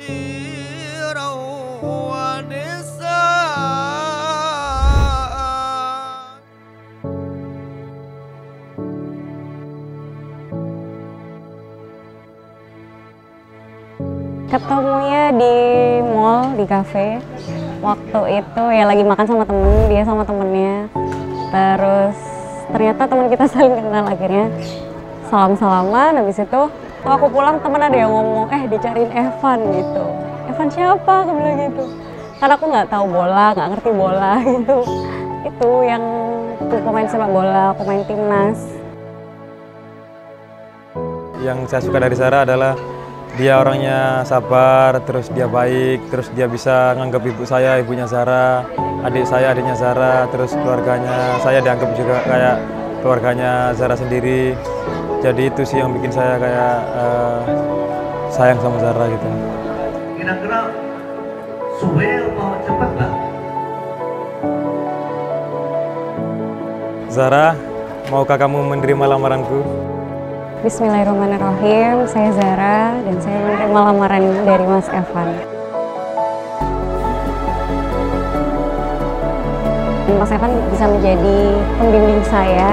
Oh, Ketemunya di mall, di cafe. Waktu itu ya lagi makan sama temen, dia sama temennya. Terus ternyata teman kita saling kenal akhirnya. Salam-salaman, habis itu waktu aku pulang temen ada yang ngomong eh dicariin Evan gitu. Evan siapa? aku bilang gitu. Karena aku nggak tahu bola nggak ngerti bola gitu. Itu yang pemain sepak bola pemain timnas. Yang saya suka dari Sarah adalah dia orangnya sabar, terus dia baik, terus dia bisa nganggap ibu saya, ibunya Zara, adik saya, adiknya Zara, terus keluarganya. Saya dianggap juga kayak keluarganya Zara sendiri. Jadi itu sih yang bikin saya kayak uh, sayang sama Zara gitu. Kira-kira suwe atau cepat lah? Zara, maukah kamu menerima lamaranku? Bismillahirrahmanirrahim, saya Zara dan saya menerima lamaran dari Mas Evan. Mas Evan bisa menjadi pembimbing saya.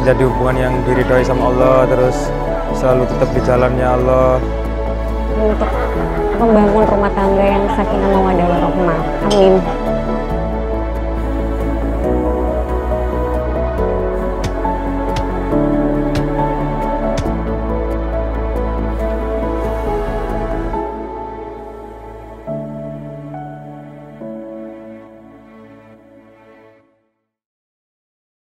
Jadi hubungan yang diridhoi sama Allah, terus selalu tetap di jalannya Allah. Untuk membangun rumah tangga yang sakinah mawaddah warahmah. Amin.